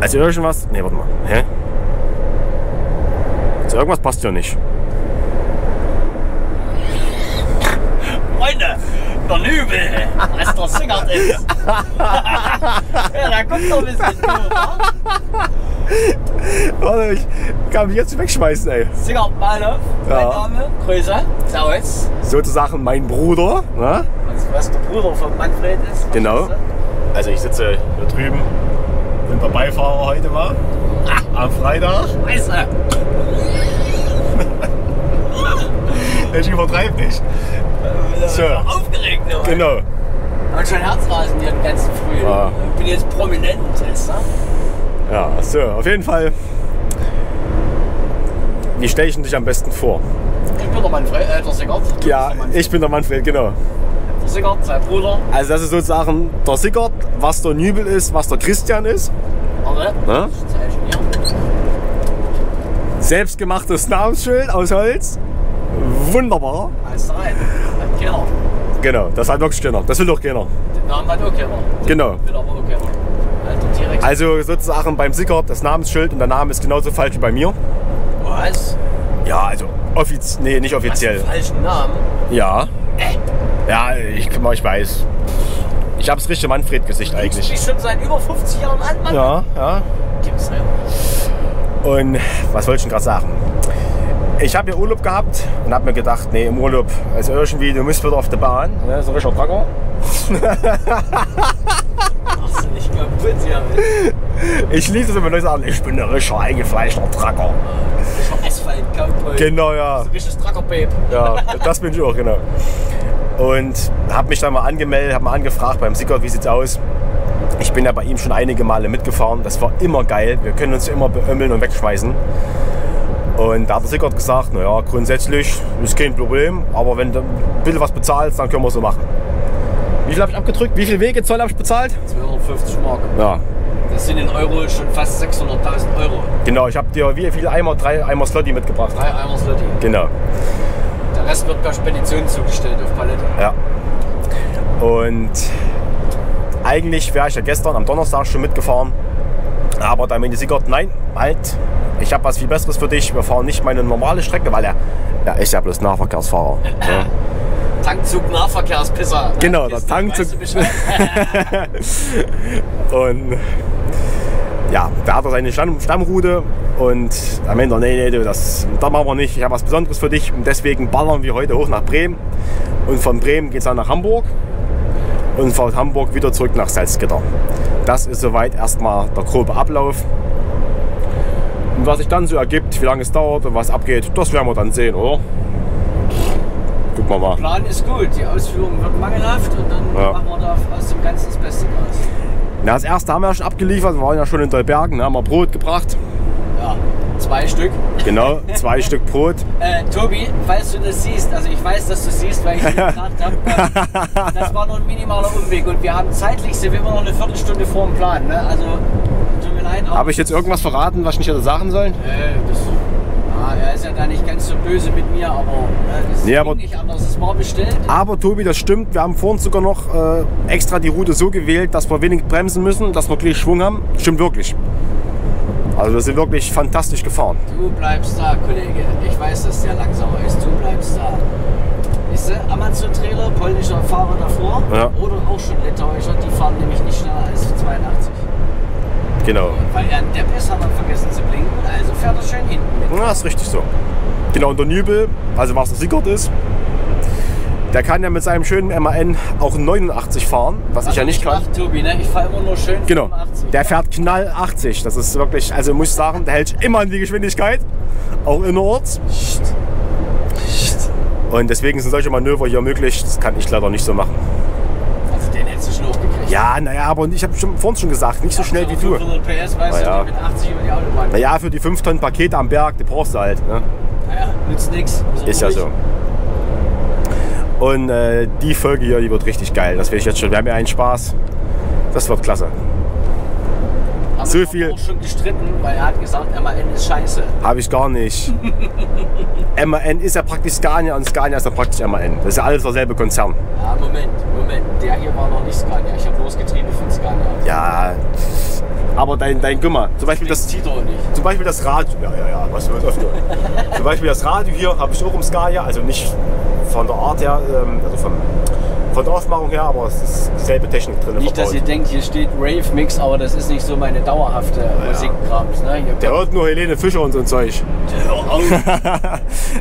Also irgendwas. Ne, warte mal. Hä? Also irgendwas passt ja nicht. Freunde, der Nübel, was der Singert ist. ja, da kommt doch ein bisschen durch, wa? Warte, ich kann mich jetzt wegschmeißen, ey. Singert Malov, mein Ja. Name, Grüße, Servus. Sozusagen mein Bruder. Ne? Was, was der Bruder von Manfred ist. Genau. Also ich sitze hier drüben. Bin der Beifahrer heute mal. Am Freitag. du? Scheiße. Ich übertreibe nicht. So. Aufgeregt, ne? Genau. Und schon Herzrasen hier den ganzen Früh. Ja. Ich bin jetzt prominent, weißt du? Ja, so, auf jeden Fall. Wie stelle ich denn dich am besten vor? Ich bin der Manfred, äh, der Singert. Du Ja, ich bin der Manfred, genau. Der Singert, sein Bruder. Also das ist sozusagen der Sickert, was der Nübel ist, was der Christian ist. Warte. Ne? Ich zeichne hier. Selbstgemachtes Namensschild aus Holz. Wunderbar. Alles rein. Hat keiner. Genau, das hat wirklich keiner. Das will doch keiner. Den Namen hat auch keiner. Genau. Will aber auch keiner. T-Rex. Also sozusagen beim Sickert das Namensschild und der Name ist genauso falsch wie bei mir. Was? Ja, also offiziell, nee, nicht Hast du offiziell. einen falschen Namen? Ja, ja, ich, ich weiß. Ich habe das richtige Manfred-Gesicht eigentlich. bist schon seit über 50 Jahren alt, Mann. Ja, ja. Gibt's nicht. Und was wollte ich denn gerade sagen? Ich habe ja Urlaub gehabt und habe mir gedacht, nee, im Urlaub, also irgendwie, du musst wieder auf der Bahn, ne, so ein richtiger Tracker. Machst du nicht kaputt, ja. Ich liebe es immer nur sagen, ich bin ein richtiger eingefleischter Tracker. Richtiger Asphalt-Cowboy. Genau, ja. So richtiges Trucker-Babe. Ja, das bin ich auch, genau. Und habe mich dann mal angemeldet, habe mal angefragt beim Sickert, wie sieht's aus? Ich bin ja bei ihm schon einige Male mitgefahren. Das war immer geil. Wir können uns immer beömmeln und wegschmeißen. Und da hat der Sickert gesagt, naja, grundsätzlich ist kein Problem, aber wenn du ein bisschen was bezahlst, dann können wir so machen. Wie viel habe ich abgedrückt? Wie viel Wegezoll habe ich bezahlt? 250 Mark. Ja, Das sind in Euro schon fast 600.000 Euro. genau. Ich habe dir wie viele Eimer? Drei Eimer Slotty mitgebracht. Drei Eimer Slotti. Genau. Der Rest wird per Spedition zugestellt auf Palette. Ja. Und eigentlich wäre ich ja gestern am Donnerstag schon mitgefahren. Aber da meinte Sigurd, nein, halt, ich habe was viel Besseres für dich. Wir fahren nicht meine normale Strecke, weil er, er ist ja bloß Nahverkehrsfahrer. Ja. Tankzug Nahverkehrspisser. Genau, Wisst der Tankzug- weißt du? Und ja, da hat er seine Stamm, Stammroute und am Ende, nee, nee, du, das, das machen wir nicht. Ich habe was Besonderes für dich und deswegen ballern wir heute hoch nach Bremen. Und von Bremen geht es dann nach Hamburg und von Hamburg wieder zurück nach Salzgitter. Das ist soweit erstmal der grobe Ablauf. Und was sich dann so ergibt, wie lange es dauert und was abgeht, das werden wir dann sehen, oder? Gucken wir mal. Plan ist gut, die Ausführung wird mangelhaft und dann Ja. machen wir da aus dem Ganzen das Beste draus. Na, das erste haben wir ja schon abgeliefert, wir waren ja schon in Dolbergen, ne, haben wir Brot gebracht. Ja, zwei Stück. Genau, zwei Stück Brot. Äh, Tobi, falls du das siehst, also ich weiß, dass du siehst, weil ich gesagt habe, äh, das war nur ein minimaler Umweg und wir haben zeitlich sind wir immer noch eine Viertelstunde vor dem Plan. Ne? Also tut mir leid, Habe ich jetzt irgendwas verraten, was ich nicht hätte sagen sollen? Äh, das, er ist ja da nicht ganz so böse mit mir, aber äh, das Nee, aber- nicht anders. Es war bestellt. Aber Tobi, das stimmt. Wir haben vorhin sogar noch äh, extra die Route so gewählt, dass wir wenig bremsen müssen, dass wir gleich Schwung haben. Stimmt wirklich. Also wir sind wirklich fantastisch gefahren. Du bleibst da, Kollege. Ich weiß, dass der langsamer ist. Du bleibst da. Siehst du, Amazon-Trailer, polnischer Fahrer davor Ja. oder auch schon Litauischer, die fahren nämlich nicht schneller als 82. Genau. Weil er ein Depp ist, hat er vergessen zu blinken, also fährt er schön hinten mit. Ja, ist richtig so. Genau, und der Nübel, also was der Sickert ist, der kann ja mit seinem schönen MAN auch 89 fahren, was ich ja nicht kann. Ach, Tobi, ne? Ich fahre immer nur schön Genau. 85. Der fährt knall 80. Das ist wirklich, also muss ich sagen, der hält immer an die Geschwindigkeit, auch innerorts. Und deswegen sind solche Manöver hier möglich. Das kann ich leider nicht so machen. Ja, naja, aber ich habe schon vorhin schon gesagt, nicht so schnell wie du. 500 PS, weißt Na ja. du, mit 80 über die Autobahn. Naja, für die 5 Tonnen Pakete am Berg, die brauchst du halt. Ne? Naja, nützt nix. Ist ja so. Und äh, die Folge hier, die wird richtig geil. Das will ich jetzt schon. Wir haben ja einen Spaß. Das wird klasse. Haben So viel- auch schon gestritten, weil er hat gesagt, MAN ist scheiße. Habe ich gar nicht. MAN ist ja praktisch Scania und Scania ist ja praktisch MAN. Das ist ja alles derselbe Konzern. Ja, Moment, Moment. Der hier war noch nicht Scania. Ich habe losgetrieben von Scania. Ja, Aber dein, dein mal, zum Beispiel das, zum Beispiel das Radio. Ja, ja, ja, was wird öfter. zum Beispiel das Radio hier habe ich auch im Scania, also nicht von der Art her, ähm, also vom, von der Aufmachung her, aber es ist dieselbe Technik drin. Nicht, dass ihr denkt, hier steht Rave Mix, aber das ist nicht so meine dauerhafte Musikkrams. Ne? Der hört nur Helene Fischer und so ein Zeug.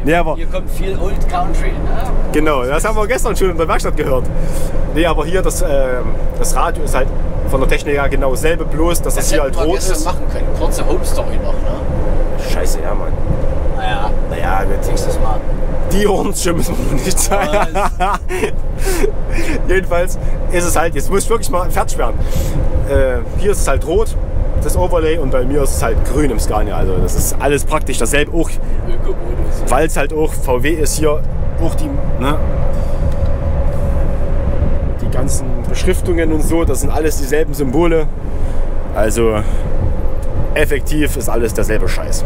Nee, aber hier kommt viel Old Country. Ne? genau, das haben wir gestern schon in der Werkstatt gehört. Nee, aber hier das, ähm, das Radio ist halt von der Technik her genau dasselbe, bloß dass das, Das hier halt rot ist. machen können. Kurze Home Story noch. Ne? Scheiße, ja, Mann. Naja, Naja, gut. nächstes Mal. Die Ohrenschimme müssen wir nicht sein. Jedenfalls ist es halt, jetzt muss ich wirklich mal fertig werden. Äh, hier ist es halt rot, das Overlay, und bei mir ist es halt grün im Scania. Also das ist alles praktisch dasselbe, auch weil es halt auch VW ist hier, auch die, ne, die ganzen Beschriftungen und so, das sind alles dieselben Symbole. Also effektiv ist alles derselbe Scheiß.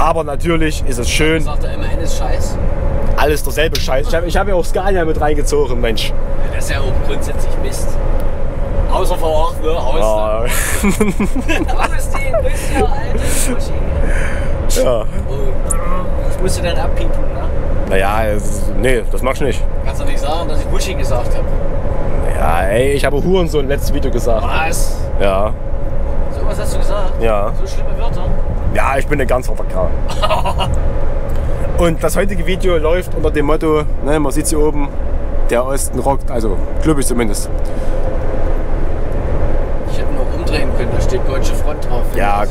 Aber natürlich ist es schön, Sagt er immer, ist Scheiß. alles derselbe Scheiß. Ich habe ich hab ja auch Scania mit reingezogen, Mensch. Das ist ja auch grundsätzlich Mist. Außer vor Ort, ne? Aus. Ja, Augustin, grüß dich, alte Maschine. ja. Oh, das musst du dann abpiepen, ne? Naja, nee, das machst du nicht. Kannst du nicht sagen, dass ich Buschi gesagt habe. Ja, ey, ich habe Hurensohn im letzten Video gesagt. Was? Ja, was hast du gesagt? ja. So schlimme Wörter? Ja, ich bin ein ganz harter Kerl. Und das heutige Video läuft unter dem Motto, ne, man sieht hier oben, der Osten rockt, also glaube ich zumindest. Ich hätte noch umdrehen können, da steht Deutsche Front drauf. Ja.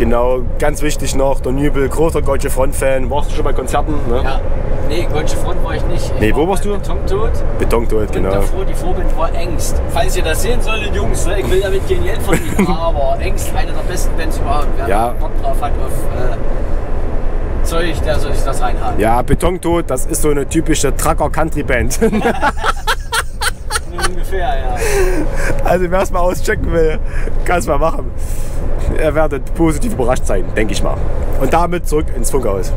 Genau, ganz wichtig noch, der Nübel, großer Deutsche Front-Fan. Warst du schon bei Konzerten? Ne? Ja. Nee, Deutsche Front war ich nicht. Ich Nee, wo war warst du? Betontod. Betontod, genau. davor die Vorbild war Engst. Falls ihr das sehen solltet, Jungs, ne, ich will damit kein Geld verdienen, aber Engst, eine der besten Bands überhaupt. Wer Ja. Bock drauf hat auf äh, Zeug, der soll sich das reinhauen. Ja, Betontod, das ist so eine typische Trucker-Country-Band. Ungefähr, ja. Also wer es mal auschecken will, kann es mal machen. Ihr werdet positiv überrascht sein, denke ich mal. Und damit zurück ins Funkhaus.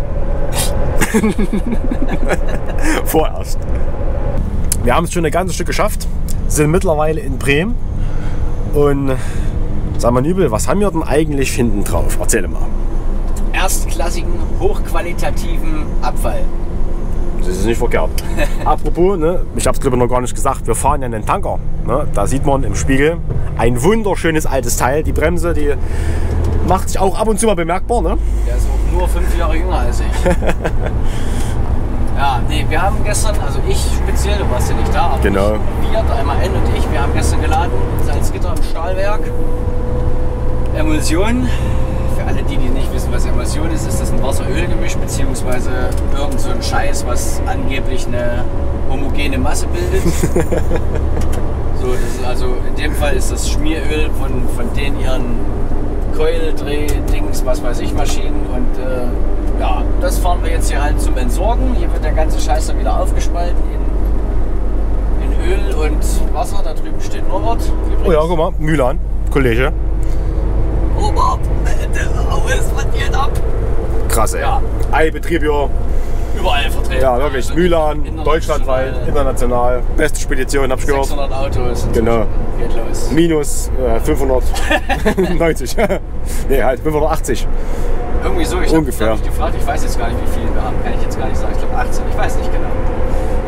Vorerst. Wir haben es schon ein ganzes Stück geschafft, sind mittlerweile in Bremen. Und sag mal, Nübel, was haben wir denn eigentlich hinten drauf? Erzähl mal. Erstklassigen, hochqualitativen Abfall. Das ist nicht verkehrt. Apropos, ne, ich habe es glaube ich noch gar nicht gesagt, wir fahren ja einen Tanker. Ne, da sieht man im Spiegel ein wunderschönes altes Teil. Die Bremse, die macht sich auch ab und zu mal bemerkbar. Ne? Der ist auch nur fünf Jahre jünger als ich. ja, nee, wir haben gestern, also ich speziell, du warst ja nicht da, aber Genau. ich, wir, einmal N und ich, wir haben gestern geladen, Salzgitter im Stahlwerk. Emulsion. Für alle die, die nicht wissen, was Emulsion ist, ist das ein Wasser-Öl-Gemisch, beziehungsweise irgend so ein Scheiß, was angeblich eine homogene Masse bildet. so, das ist also in dem Fall ist das Schmieröl von, von den ihren Keul-Dreh-Dings, was weiß ich, Maschinen und äh, ja, das fahren wir jetzt hier halt zum Entsorgen. Hier wird der ganze Scheiß dann wieder aufgespalten in, in Öl und Wasser. Da drüben steht Norbert. Oh ja, guck mal, Mülan, Kollege. Norbert, was geht ab? Krass, ey. Ja. Ei-Betrieb hier. Überall vertreten. Ja, wirklich. Also international. deutschlandweit, international. Beste Spedition, hab ich gehört. 600 Autos. Genau. Geht los. Minus äh, 590. nee, halt 580. Irgendwie so, ich Ungefähr. habe mich gefragt, ich weiß jetzt gar nicht, wie viele wir haben, kann ich jetzt gar nicht sagen, ich glaube 18, ich weiß nicht genau.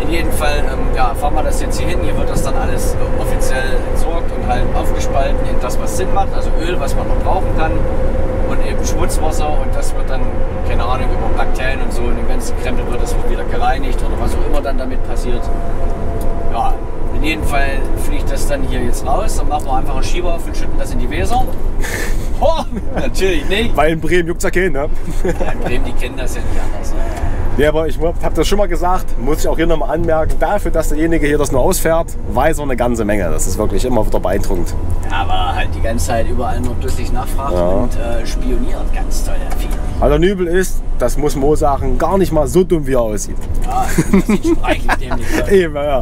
In jedem Fall, ähm, ja, fahren wir das jetzt hier hin, hier wird das dann alles äh, offiziell entsorgt und halt aufgespalten in das, was Sinn macht, also Öl, was man noch brauchen kann und eben Schmutzwasser und das wird dann, keine Ahnung, über Bakterien und so und den ganzen Krempel wird das wieder gereinigt oder was auch immer dann damit passiert. Ja, in jedem Fall fliegt das dann hier jetzt raus, dann machen wir einfach einen Schieber auf und schütten das in die Weser. Oh, natürlich nicht. Weil in Bremen juckt's ja keinen, ne? Ja, in Bremen, die kennen das ja nicht anders. Ne? Ja, aber ich habe das schon mal gesagt, muss ich auch hier nochmal anmerken, dafür, dass derjenige hier das nur ausfährt, weiß er eine ganze Menge. Das ist wirklich immer wieder beeindruckend. Aber halt die ganze Zeit überall nur dusselig nachfragt Ja. und äh, spioniert. Ganz toll. Weil der Nübel ist, das muss Mo sagen, gar nicht mal so dumm, wie er aussieht. Ja, das sieht dämlich aus. Eben, ja.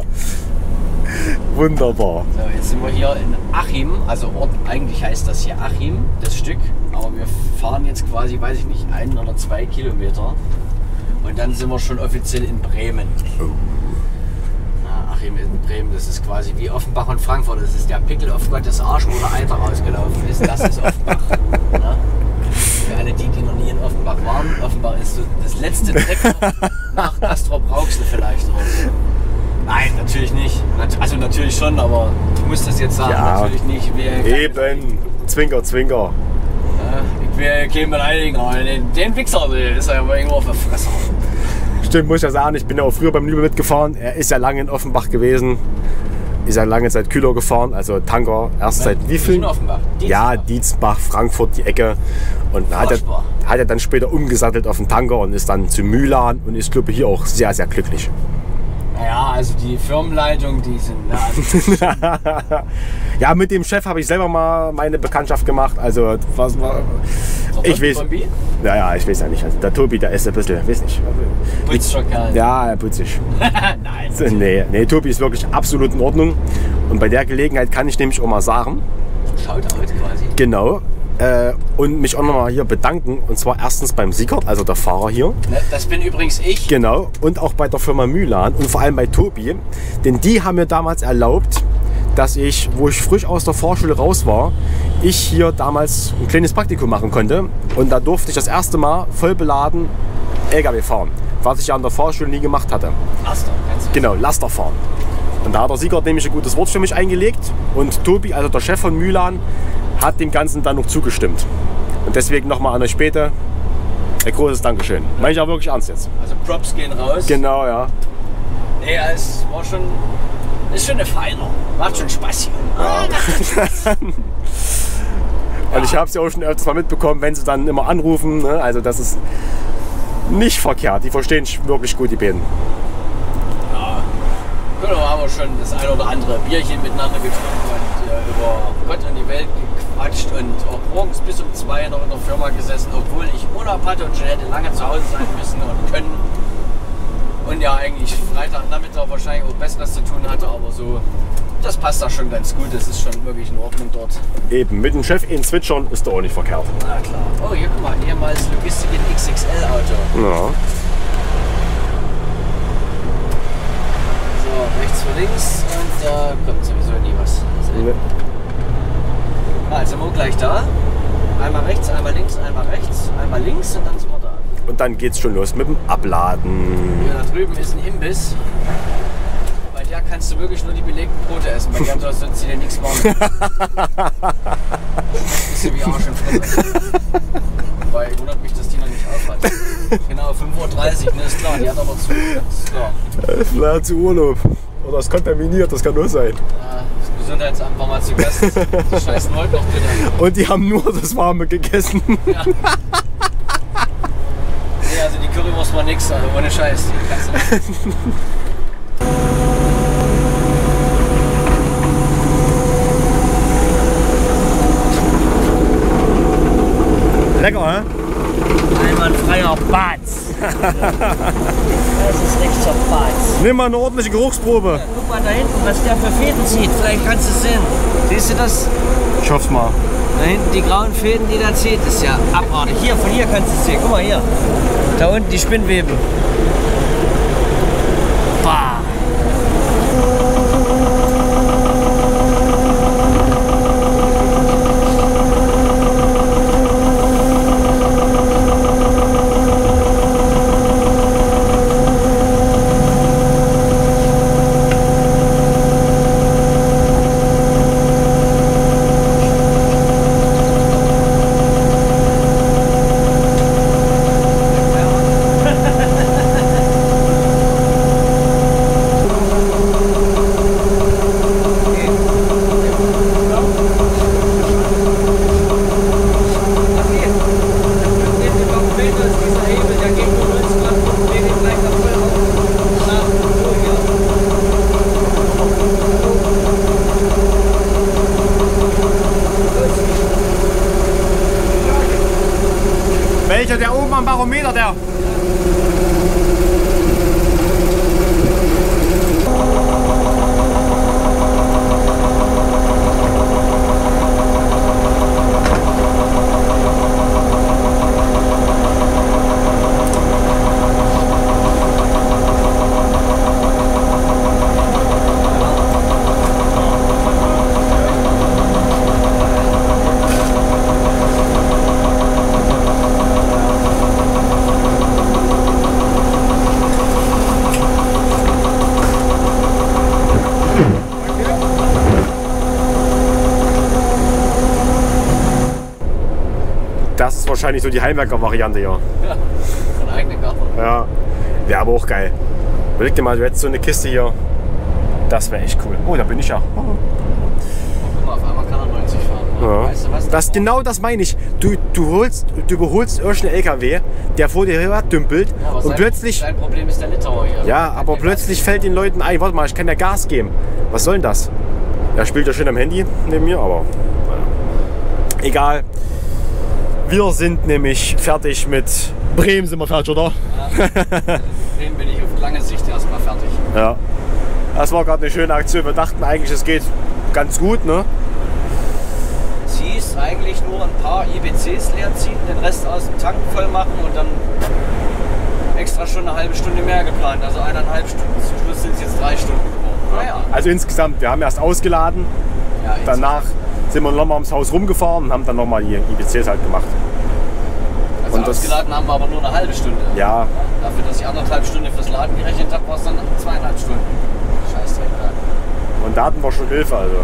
Wunderbar. So, jetzt sind wir hier in Achim, also Ort, eigentlich heißt das hier Achim, das Stück, aber wir fahren jetzt quasi, weiß ich nicht, einen oder zwei Kilometer und dann sind wir schon offiziell in Bremen. Oh. Na, Achim in Bremen, das ist quasi wie Offenbach und Frankfurt. Das ist der Pickel auf Gottes Arsch, wo der Eiter rausgelaufen ist. Das ist Offenbach. Für alle die, die noch nie in Offenbach waren. Offenbach ist so das letzte Dreck nach Castro Brauxel vielleicht. Oder so. Nein, natürlich nicht. Also natürlich schon, aber du musst das jetzt sagen. Ja. Natürlich nicht. Eben. Zwinker, Zwinker. Will keinen beleidigen, aber den, den Wichser ist ja aber irgendwo auf der Fresse. Stimmt, muss ich ja sagen. Ich bin ja auch früher beim Lübe mitgefahren. Er ist ja lange in Offenbach gewesen. Ist ja lange seit Kühler gefahren, also Tanker. Erst seit wie viel? in Offenbach. Ja. Dienstbach, Frankfurt, die Ecke. Und hat er, hat er dann später umgesattelt auf den Tanker und ist dann zu Mülan und ist, glaube ich, hier auch sehr, sehr glücklich. Naja, also die Firmenleitung, die sind. Na, also Ja, mit dem Chef habe ich selber mal meine Bekanntschaft gemacht. Also, was war. Ich weiß. Ja, ja, ich weiß ja nicht. Also, der Tobi, der ist ein bisschen, weiß nicht. Putzscher Kerl. Ja, er putzig. Nein. Nee, nee, Tobi ist wirklich absolut in Ordnung. Und bei der Gelegenheit kann ich nämlich auch mal sagen, Schaut out quasi. genau, äh, und mich auch nochmal hier bedanken. Und zwar erstens beim Siegert, also der Fahrer hier. Ne, Das bin übrigens ich. Genau, und auch bei der Firma Mülan und vor allem bei Tobi. Denn die haben mir damals erlaubt, dass ich, wo ich frisch aus der Fahrschule raus war, ich hier damals ein kleines Praktikum machen konnte. Und da durfte ich das erste Mal voll beladen LKW fahren, was ich ja an der Fahrschule nie gemacht hatte. Laster, ganz Genau, Laster fahren. Und da hat der Siegert nämlich ein gutes Wort für mich eingelegt. Und Tobi, also der Chef von Mülan, hat dem Ganzen dann noch zugestimmt. Und deswegen nochmal an euch später ein großes Dankeschön. Meine ich auch wirklich ernst jetzt. Also Props gehen raus. Genau, ja. Nee, ja, es war schon. Ist schon eine Feiner. Macht schon Spaß hier. Und ich habe es ja auch schon öfters mal mitbekommen, wenn sie dann immer anrufen. Ne? Also das ist nicht verkehrt. Die verstehen wirklich gut, die beiden. Genau, haben wir schon das ein oder andere Bierchen miteinander getrunken und äh, über Gott und die Welt gequatscht und auch morgens bis um zwei noch in der Firma gesessen, obwohl ich Urlaub hatte und schon hätte lange zu Hause sein müssen und können. Und ja, eigentlich Freitagnachmittag wahrscheinlich auch Besseres zu tun hatte, aber so, das passt da schon ganz gut. Das ist schon wirklich in Ordnung dort. Eben, mit dem Chef in Zwitschern ist doch auch nicht verkehrt. Na klar. Oh, hier guck mal, ehemals Logistik in XXL-Auto. Ja. So, rechts vor links und da kommt sowieso nie was. Jetzt sind wir gleich da. Einmal rechts, einmal links, einmal rechts, einmal links und dann sind wir da. Und dann geht's schon los mit dem Abladen. Hier da drüben ist ein Imbiss. Bei der kannst du wirklich nur die belegten Brote essen. Bei der sollst du dir nichts machen. Bisschen wie Arsch im. Wobei, wundert mich, dass die noch nicht auf hat. Genau, 5.30 Uhr, ne, ist klar. Die hat aber zu. Ist klar. Na, zu Urlaub. Oder es kontaminiert, das kann nur sein. Ja, das Gesundheitsamt war mal zu Gast. Die scheißen heute noch bitte. Und die haben nur das Warme gegessen. Ja. Nee, also die Currywurst war nix, also ohne Scheiß. Lecker, hä? Einmal ein freier Batz. Das ist richtiger Batz. Nimm mal eine ordentliche Geruchsprobe. Guck mal da hinten, was der für Fäden zieht. Vielleicht kannst du es sehen. Siehst du das? Ich hoff's mal. Da hinten die grauen Fäden, die da zieht, ist ja abartig. Hier, von hier kannst du es sehen. Guck mal hier. Da unten die Spinnweben. Wahrscheinlich so die Heimwerker-Variante, ja. Ja, von eigenen Garten. Ja. Wäre aber auch geil. Überleg dir mal, du hättest so eine Kiste hier. Das wäre echt cool. Oh, da bin ich ja. Guck mal, auf einmal kann er 90 fahren. Ja. Weißt du was? Das, genau das meine ich. Du, du, holst, du überholst irgendeinen LKW, der vor dir her dümpelt Ja, und sein, plötzlich. Sein Problem ist der Litauer hier. Ja, aber plötzlich fällt den Leuten ein, warte mal, ich kann ja Gas geben. Was soll denn das? Er spielt ja schön am Handy neben mir, aber naja. egal. Wir sind nämlich fertig mit Bremen sind wir fertig, oder? Dem bin ich auf lange Sicht erstmal fertig. Ja. Das war gerade eine schöne Aktion. Wir dachten eigentlich, es geht ganz gut, ne? Es hieß eigentlich nur ein paar IBCs leer ziehen, den Rest aus dem Tank voll machen und dann extra schon eine halbe Stunde mehr geplant. Also eineinhalb Stunden. Zum Schluss sind es jetzt drei Stunden geworden. Naja. Also insgesamt, wir haben erst ausgeladen, Ja, danach sind wir nochmal ums Haus rumgefahren und haben dann nochmal die IBCs halt gemacht. Also und das- ausgeladen haben wir aber nur eine halbe Stunde. Ja, Dafür, dass ich anderthalb Stunden fürs Laden gerechnet habe, war es dann zweieinhalb Stunden. Scheißdreck. Ja. und da hatten wir schon Hilfe. Also.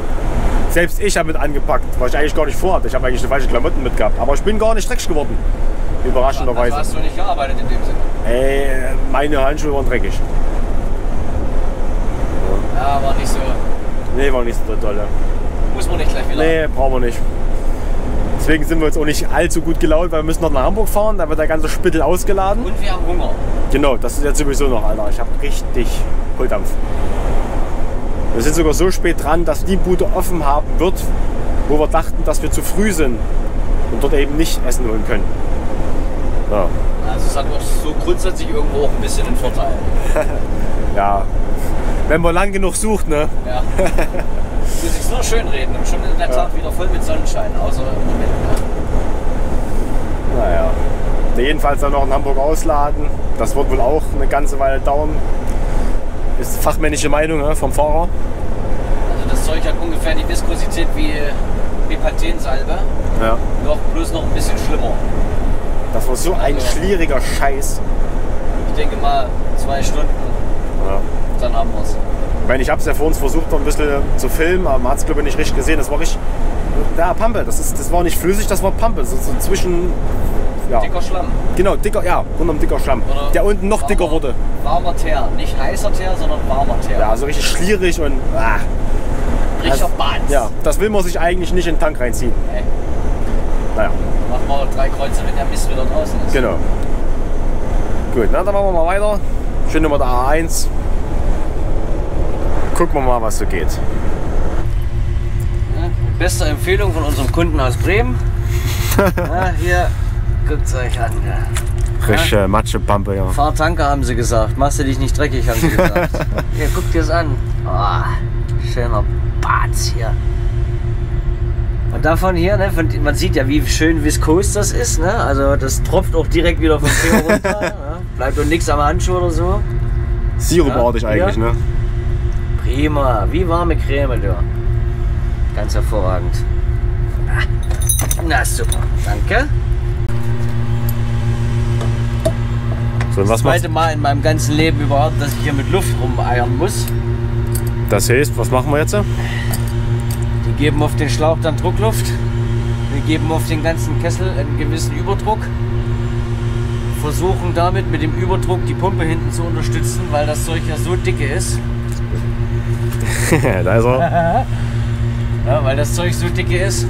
Selbst ich habe mit angepackt, was ich eigentlich gar nicht vorhatte. Ich habe eigentlich die falschen Klamotten mitgehabt. Aber ich bin gar nicht dreckig geworden. Also Überraschenderweise. hast du nicht gearbeitet in dem Sinne. Ey, meine Handschuhe waren dreckig. Ja, war nicht so. Nee, war nicht so doll. Muss man nicht gleich wieder. Nee, brauchen wir nicht. Deswegen sind wir jetzt auch nicht allzu gut gelaunt, weil wir müssen noch nach Hamburg fahren. Da wird der ganze Spittel ausgeladen. Und wir haben Hunger. Genau, das ist jetzt sowieso noch, Alter. Ich habe richtig Kohldampf. Wir sind sogar so spät dran, dass die Bude offen haben wird, wo wir dachten, dass wir zu früh sind und dort eben nicht Essen holen können. Ja, Also es hat auch so grundsätzlich irgendwo auch ein bisschen einen Vorteil. ja. wenn man lang genug sucht, ne? Ja. Muss ich nur schön reden und schon in der Tat wieder voll mit Sonnenschein, außer im Moment. Ne? Naja. Jedenfalls dann noch in Hamburg ausladen. Das wird wohl auch eine ganze Weile dauern. Ist fachmännische Meinung ne, vom Fahrer. Also das Zeug hat ungefähr die Viskosität wie Bepanthensalbe, Ja. noch bloß noch ein bisschen schlimmer. Das war so ein Also- schwieriger Scheiß. Ich denke mal zwei Stunden, Ja. dann haben wir es. Ich meine, ich habe es ja vor uns versucht, noch ein bisschen zu filmen, aber man hat es glaube ich nicht richtig gesehen. Das war richtig. Ja, Pampe. Das, ist, das war nicht flüssig, das war Pampe. So, so zwischen. Ja. Dicker Schlamm. Genau, dicker, ja, unterm dicker Schlamm. Oder Der unten noch warmer- dicker wurde. Warmer Teer. Nicht heißer Teer, sondern warmer Teer. Ja, so richtig schlierig und. Ah, Richtiger also- Banz. ja, das will man sich eigentlich nicht in den Tank reinziehen. Ey, Naja, machen wir drei Kreuze, wenn der Mist wieder draußen ist. genau. Gut, na, dann machen wir mal weiter. Schön Nummer der A1. Gucken wir mal, was so geht. Ja, Beste Empfehlung von unserem Kunden aus Bremen. ja, hier, guckt es euch an. Ja. Frische Matschepampe, ja. Fahrtanker haben sie gesagt. Machst du dich nicht dreckig, haben sie gesagt. hier, guck dir das an. Oh, schöner Batz hier. Und davon hier, ne, von, man sieht ja, wie schön viskos das ist. Ne? Also das tropft auch direkt wieder vom Finger runter. ne? Bleibt doch nichts am Handschuh oder so. Sirupartig Ja, eigentlich, ja. ne? Prima, wie warme Creme, du. Ganz hervorragend. Na super, danke. So, Das zweite Mal in meinem ganzen Leben überhaupt, dass ich hier mit Luft rumeiern muss. das heißt, was machen wir jetzt? Die geben auf den Schlauch dann Druckluft. Wir geben auf den ganzen Kessel einen gewissen Überdruck. Versuchen damit mit dem Überdruck die Pumpe hinten zu unterstützen, weil das Zeug ja so dicke ist. Da ist er. Ja, weil das Zeug so dicke ist,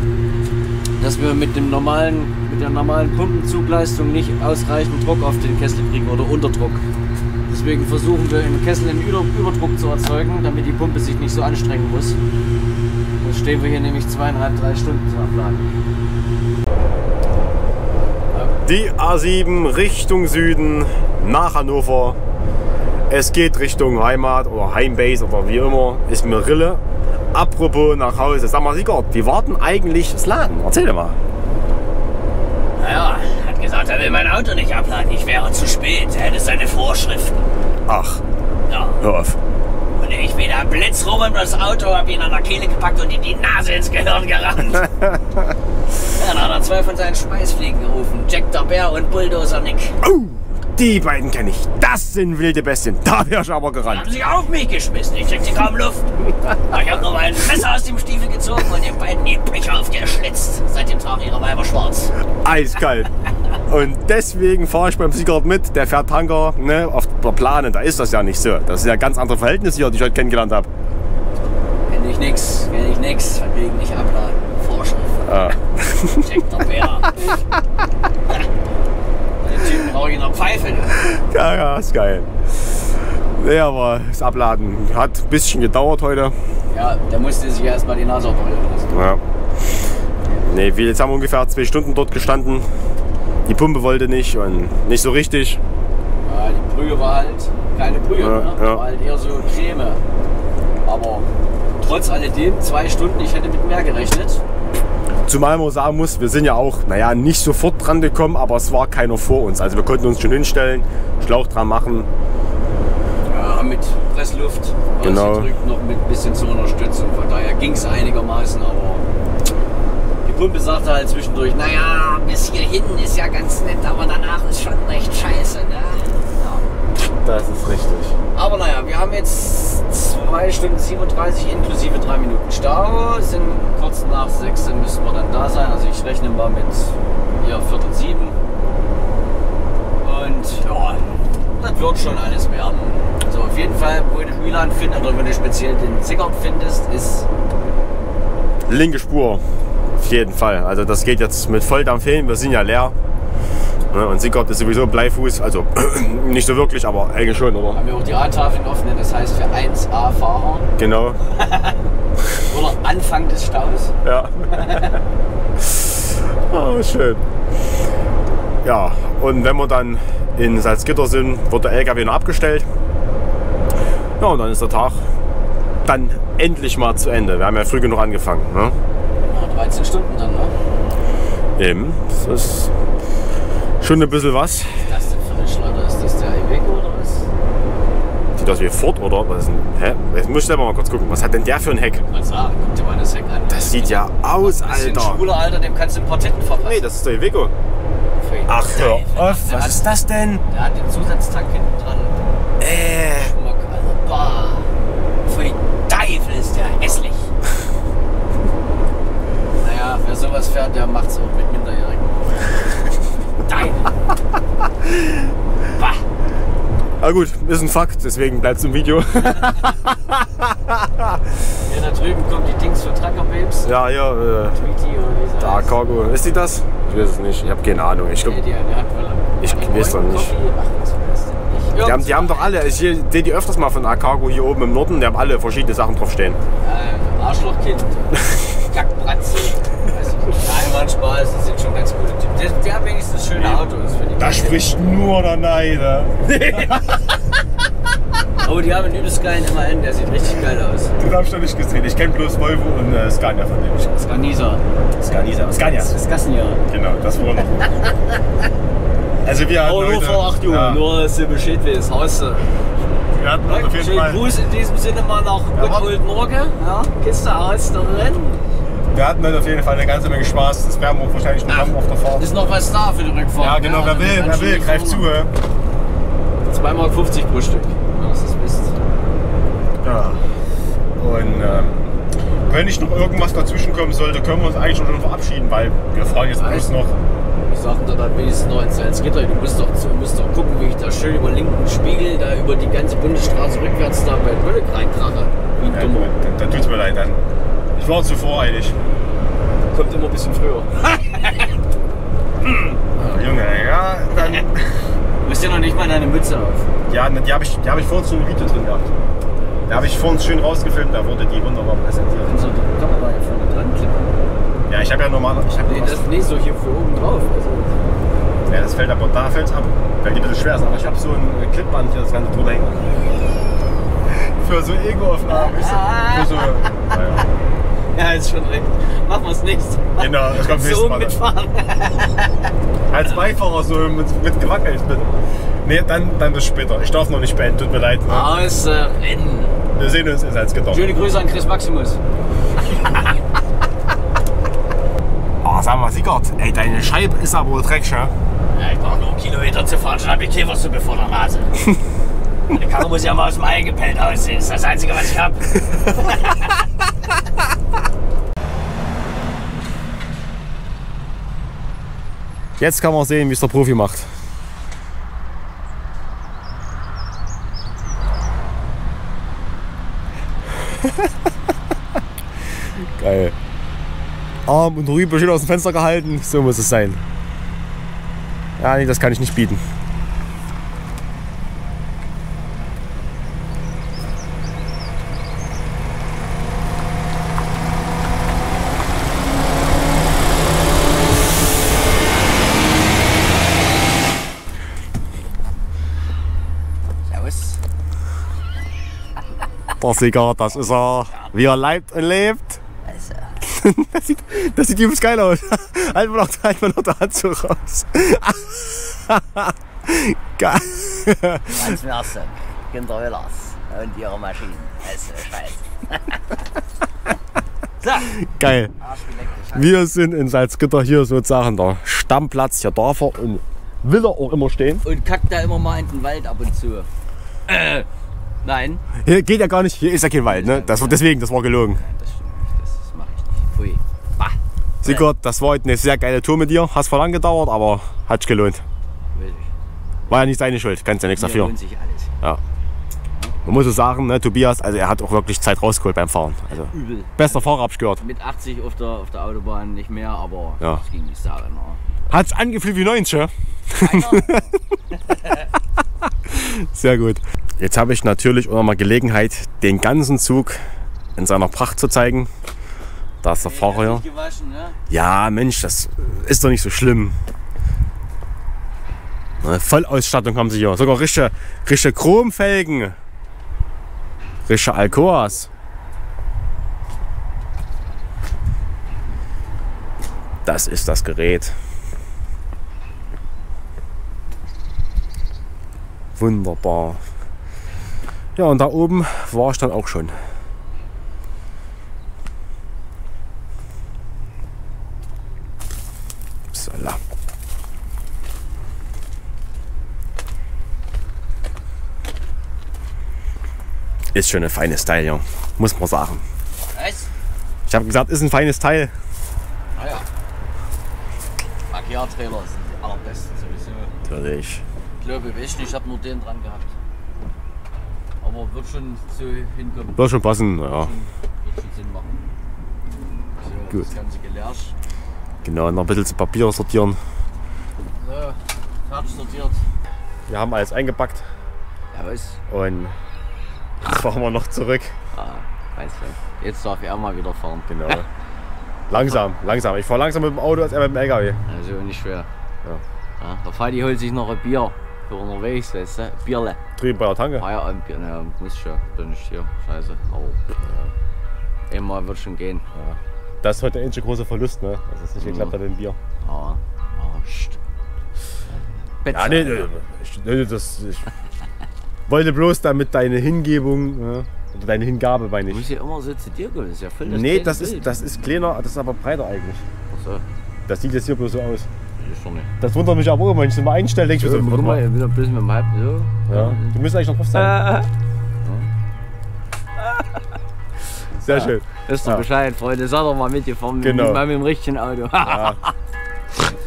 dass wir mit, dem normalen, mit der normalen Pumpenzugleistung nicht ausreichend Druck auf den Kessel kriegen oder Unterdruck. Deswegen versuchen wir im Kessel einen Über- Überdruck zu erzeugen, damit die Pumpe sich nicht so anstrengen muss. Dann stehen wir hier nämlich zweieinhalb, drei Stunden zu abladen. Die A7 Richtung Süden nach Hannover. Es geht Richtung Heimat oder Heimbase oder wie immer. Ist mir Rille. Apropos nach Hause. Sag mal, Sigurd, wie war denn eigentlich das Laden? Erzähl dir mal. Naja, hat gesagt, er will mein Auto nicht abladen. Ich wäre zu spät. Er hätte seine Vorschriften. Ach, Ja. hör auf. Und ich wieder blitz rum um das Auto, hab ihn an der Kehle gepackt und ihm die Nase ins Gehirn gerannt. Ja, dann hat er zwei von seinen Schmeißfliegen gerufen. Jack der Bär und Bulldozer Nick. Oh, Die beiden kenne ich. Das sind wilde Bestien. Da wäre ich aber gerannt. Haben sich auf mich geschmissen. Ich kriegte kaum Luft. Ich hab nur mein Messer aus dem Stiefel gezogen und den beiden die Becher aufgeschlitzt. Seitdem tragen ihre Weiber schwarz. Eiskalt. Und deswegen fahre ich beim Siegert mit. Der fährt Tanker ne, auf der Plane. Da ist das ja nicht so. Das sind ja ganz andere Verhältnisse hier, die ich heute kennengelernt habe. Kenn ich nix, kenn ich nix. Von wegen nicht abladen. Vorschrift. Ah. Checkt der Bär. Typen brauche ich in der Pfeife. Ja, ja, ist geil. Nee, aber das Abladen hat ein bisschen gedauert heute. Ja, der musste sich erstmal die Nase operieren lassen. Ja. Nee, wie jetzt haben wir ungefähr zwei Stunden dort gestanden. Die Pumpe wollte nicht und nicht so richtig. Ja, die Brühe war halt keine Brühe, Ja, ne? ja. war halt eher so Creme. Aber trotz alledem, zwei Stunden, ich hätte mit mehr gerechnet. Zumal man sagen muss, wir sind ja auch, naja, nicht sofort dran gekommen, aber es war keiner vor uns. Also wir konnten uns schon hinstellen, Schlauch dran machen. Ja, mit Pressluft Genau. ausgedrückt, noch mit ein bisschen zur Unterstützung. Von daher ging es einigermaßen, aber die Pumpe sagte halt zwischendurch, naja, bis hier hinten ist ja ganz nett, aber danach ist schon recht scheiße. Ne? Das ist richtig. Aber naja, wir haben jetzt 2 Stunden 37 inklusive 3 Minuten Stau. Sind kurz nach 6 müssen wir dann da sein. Also ich rechne mal mit ja, Viertel 7. Und ja, das wird schon alles werden. So, auf jeden Fall, wo du Milan findest oder wenn du speziell den Zickert findest, ist Linke Spur, auf jeden Fall. Also das geht jetzt mit Volldampf hin, wir sind ja leer. Ne, Und Sickert ist sowieso Bleifuß, also nicht so wirklich, aber eigentlich schon, oder? haben wir auch die A-Tafeln offen, das heißt für 1A-Fahrer Genau. oder Anfang des Staus. Ja. oh, schön. Ja, und wenn wir dann in Salzgitter sind, wird der LKW noch abgestellt. Ja, und dann ist der Tag dann endlich mal zu Ende. Wir haben ja früh genug angefangen. Ne? Ja, 13 Stunden dann, ne? Eben, das ist schon ein bisschen was. Was ist das denn für eine Schleuder? Ist das der Iveco oder was? Sieht das wie Ford oder was ist denn? Hä? Jetzt muss ich selber mal kurz gucken. Was hat denn der für ein Heck? Sagen, guck dir mal das Heck an. Das sieht ja aus, Das ist ein Alter. schwuler Alter, dem kannst du einen Portetten verpassen. Nee, das ist der Iveco. Ach, hör auf. Was ist das denn? Der hat den Zusatztank hinten dran. Äh. Schmuck, also, bah. Für den Teufel ist der hässlich. Naja, wer sowas fährt, der macht's auch mit Minderjährigen. Dein. Bah. Aber gut, ist ein Fakt, deswegen bleibt es im Video. Hier da drüben kommt die Dings für Trucker Babes. ja, ja, äh, Tweety oder wie da. Cargo. Ist die das? Ich weiß es nicht. Ich habe keine Ahnung. Ich glaub, Nee. Ich weiß doch nicht. Ach, die, haben, die haben doch alle, ich sehe die öfters mal von Cargo hier oben im Norden, die haben alle verschiedene Sachen draufstehen. Ähm, Arschlochkind, Kackbratze. Nicht. Nein, war ein Spaß, das sind schon ganz gute Die, die haben wenigstens schöne Autos. Für die spricht nur der Neide. Oh, die haben einen übelst geilen MAN, der sieht richtig geil aus. Den habe ich noch nicht gesehen. Ich kenne bloß Volvo und äh, Scania von dem. Ich- Scania. Scania. Scania. Das ist Gassenjahr. Genau, das war noch. Also wir hatten Oh, nur heute, vor 8 Uhr, ja, nur dass du Bescheid weißt. Haust du. Wir hatten auf jeden Schönen Fall. Gruß in diesem Sinne mal nach Good warte. Old Norge. Ja, Kiste aus der Rennen. Wir hatten heute auf jeden Fall eine ganze Menge Spaß. Das werden wir wahrscheinlich noch haben auf der Fahrt. Ist noch was da für die Rückfahrt. Ja, genau, wer will, wer will, greift zu. hä? 2,50 Mark pro Stück. Ja, das ist Mist. Ja. Und ähm, wenn nicht noch irgendwas dazwischen kommen sollte, können wir uns eigentlich schon verabschieden, weil wir fahren jetzt bloß noch. Ich sagte dann wenigstens noch ins Salzgitter. Du musst doch, du musst doch gucken, wie ich da schön über den linken Spiegel da über die ganze Bundesstraße rückwärts da bei Bölleck reinkrache. Wie ein Ja, Dummer. dann, dann tut's mir leid dann. Ich war zu voreilig. Kommt immer ein bisschen früher. Oh, Junge, ja, dann. Du hast ja noch nicht mal deine Mütze auf. Ja, ne, die habe ich, die hab ich vorhin so ein Video drin gehabt. Da habe ich vorhin schön rausgefilmt, da wurde die wunderbar präsentiert. Kannst du die Kamera hier vorne dran klippen? Ja, ich habe ja normal. Ich hab Nee, das nicht so hier für oben drauf. Also, ja, das fällt aber da fällt's ab, weil die ein bisschen schwer ist. Aber ich habe so ein Clipband hier, das Ganze drüber hängen. Für so Ego-Aufnahmen. Für so. Naja. Ja, ist schon recht. Machen wir es nicht. Genau, das kommt so mitfahren. Als Beifahrer so mit, mit gewackelt bin. Nee, dann, dann bis später. Ich darf noch nicht beenden, tut mir leid. Ne? Aus äh, Rennen. Wir sehen uns in Salzgitter. Schöne Grüße an Chris Maximus. Oh, sag mal, Siegert, ey, deine Scheibe ist aber dreckig, ja? Ja, ich brauche nur Kilometer zu fahren, schon habe ich Käfersuppe vor der Nase. Meine Karre muss ja mal aus dem Ei gepellt aussehen. Das ist das Einzige, was ich habe. Jetzt kann man sehen, wie es der Profi macht. Geil. Arm und Rübe schön aus dem Fenster gehalten, so muss es sein. Ja, nee, das kann ich nicht bieten. Servus. Der Sieger, das ist er. Wie er leibt und lebt. Also, Das sieht, das sieht übelst geil aus. Halt mal noch, halt mal noch der Handzug raus. Geil. ganz Mersen. Günter Willers und ihre Maschinen. Also, scheiße. so, Geil. Wir sind in Salzgitter hier sozusagen der Stammplatz. Hier darf er und will er auch immer stehen. Und kackt da immer mal in den Wald ab und zu. Äh, nein. Hier geht ja gar nicht, hier ist ja kein Wald. Ne? Das, deswegen, das war gelogen. Das stimmt nicht. Das mache ich nicht. Pfui. Bah. Sigurd, das war heute eine sehr geile Tour mit dir. Hat zwar lang gedauert, aber hat sich gelohnt. War ja nicht seine Schuld, kannst ja nichts dafür. lohnt sich alles. Man muss so sagen, ne, Tobias, also er hat auch wirklich Zeit rausgeholt beim Fahren. Also Übel. bester Fahrer hab ich gehört. Mit 80 auf der, auf der Autobahn nicht mehr, aber Ja. das ging nicht sauber. Hat's angefühlt wie 90, ja? Sehr gut. Jetzt habe ich natürlich auch noch mal Gelegenheit, den ganzen Zug in seiner Pracht zu zeigen. Da ist der Fahrer hier. Gewaschen, ne? Ja, Mensch, das ist doch nicht so schlimm. Ne, Vollausstattung haben sie hier. Sogar richtige, richtige Chromfelgen. Richtige Alcoas. Das ist das Gerät. Wunderbar. Ja, und da oben war ich dann auch schon. Upsala. Ist schon ein feines Teil, ja. Muss man sagen. Was? Ich habe gesagt, ist ein feines Teil. Naja. Macchiato-Trailer sind die allerbesten sowieso. Natürlich. Ich glaube, ich nicht, ich habe nur den dran gehabt. Aber wird schon so hinkommen. Wird schon passen, ja. Wird schon Sinn machen. So, Gut. das ganze Gelärsch. Genau, noch ein bisschen zu Papier sortieren. So, fertig sortiert. Wir haben alles eingepackt Ja, was? und jetzt fahren wir noch zurück. Ah, weißt du. Jetzt darf er mal wieder fahren. Genau. langsam, langsam. Ich fahre langsam mit dem Auto als er mit dem LKW. Also nicht schwer. Ja. der Fadi holt sich noch ein Bier für unterwegs, weißt du? Bierle. Drüben bei der Tanke. Feierabendbier, naja, muss schon. Bin nicht hier. Scheiße. Aber einmal wird schon gehen. Das ist heute der einzige große Verlust, ne? Dass es nicht geklappt hat mit dem Bier. Aber, aber, pst. Ja, nee, nee, ich, nee, das, ich wollte bloß damit deine Hingebung, ne? oder deine Hingabe, meine Du ich. musst ja immer so zu dir kommen, das ist ja voll Nee, kleine das ist, das ist kleiner, das ist aber breiter eigentlich. Achso, Das sieht jetzt hier bloß so aus. Ist doch nicht. Das wundert mich aber auch, wenn ich es mal einstelle, denke ich mir So, warte mal, ich bin ein bisschen mit dem Halb so. Ja, du müsstest eigentlich noch drauf sein. Sehr schön. Wisst ihr Ja. Bescheid, Freunde, seid doch mal mitgefahren, Genau. mal mit dem richtigen Auto. Ja.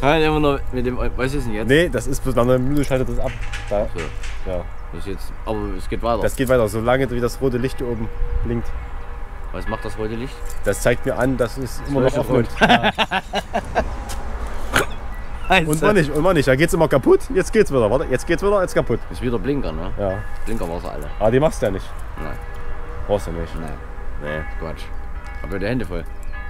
Ja, immer noch mit dem, was ist denn jetzt? Nee, das ist bloß, nach einer Minute schaltet das ab. Da, So, ja. das jetzt, aber es geht weiter. Das geht weiter, solange wie das rote Licht hier oben blinkt. was macht das rote Licht? Das zeigt mir an, dass es immer noch offen ist. Also, Und mal nicht, und mal nicht. Da geht's immer kaputt, jetzt geht's wieder. Warte, jetzt geht's wieder, jetzt kaputt. Ist wieder Blinker, ne? Ja. Blinker war sie alle. Aber die machst du ja nicht. Nein, Brauchst du nicht. nein, Nee. Quatsch. Hab ja die Hände voll.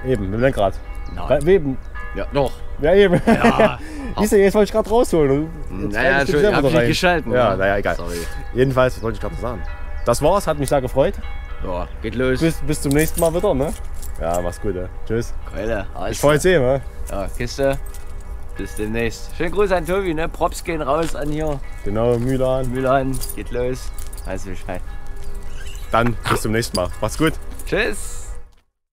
Eben, mit dem Lenkrad. Nein. Weil- Eben. Ja, doch. Ja, eben. Ja. Siehst du, jetzt wollte ich gerade rausholen. jetzt Naja, selber hab da ich rein. geschalten. Ja, ne? naja, egal. Sorry. Jedenfalls, wollte ich gerade sagen. Das war's, hat mich sehr gefreut. Ja, geht los. Bis, bis zum nächsten Mal wieder, ne? Ja, mach's gut, ja. Tschüss. Keule. Ich fahr jetzt eh, ne? Ja, Kiste. Bis demnächst. Schönen Gruß an Tobi, ne? Props gehen raus an hier. Genau, Mühle an. Müllern. Geht los. Weiß Bescheid. Dann bis zum nächsten Mal. Macht's gut. Tschüss.